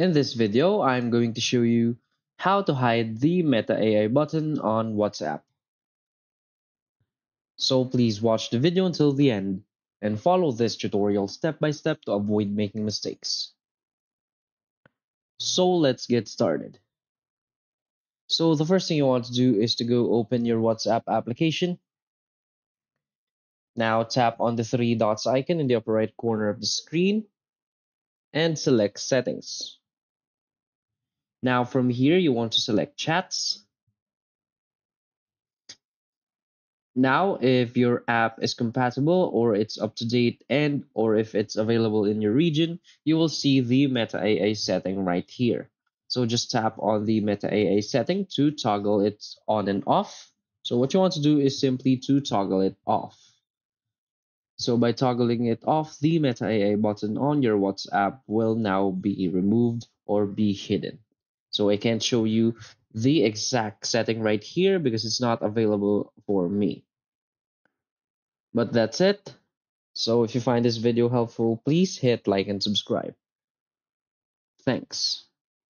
In this video, I'm going to show you how to hide the Meta AI button on WhatsApp. So please watch the video until the end and follow this tutorial step by step to avoid making mistakes. So let's get started. So the first thing you want to do is to go open your WhatsApp application. Now tap on the three dots icon in the upper right corner of the screen and select settings. Now from here, you want to select chats. Now, if your app is compatible or it's up to date and or if it's available in your region, you will see the Meta AI setting right here. So just tap on the Meta AI setting to toggle it on and off. So what you want to do is simply to toggle it off. So by toggling it off, the Meta AI button on your WhatsApp will now be removed or be hidden. So I can't show you the exact setting right here because it's not available for me. But that's it. So if you find this video helpful, please hit like and subscribe. Thanks.